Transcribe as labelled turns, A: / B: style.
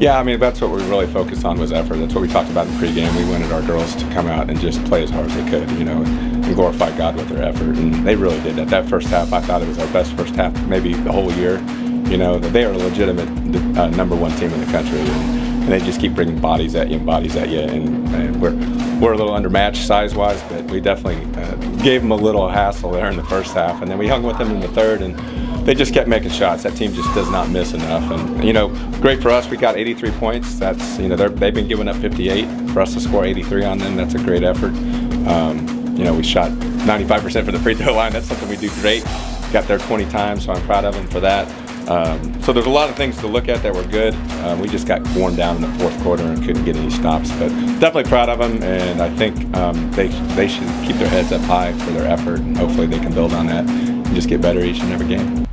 A: Yeah, I mean that's what we really focused on was effort. That's what we talked about in pregame. We wanted our girls to come out and just play as hard as they could, you know, and glorify God with their effort, and they really did that. That first half, I thought it was our best first half, maybe the whole year. You know, that they are a legitimate uh, number one team in the country, and, and, they just keep bringing bodies at you and bodies at you, and, and we're we're a little undermatched size-wise, but we definitely uh, gave them a little hassle there in the first half, and then we hung with them in the third and they just kept making shots. That team just does not miss enough. And, you know, great for us. We got 83 points. That's, you know, they've been giving up 58. For us to score 83 on them, that's a great effort. Um, you know, we shot 95% for the free throw line. That's something we do great. Got there 20 times, so I'm proud of them for that. Um, so there's a lot of things to look at that were good. Um, we just got worn down in the fourth quarter and couldn't get any stops. But definitely proud of them, and I think um, they they should keep their heads up high for their effort, and hopefully they can build on that just get better each and every game.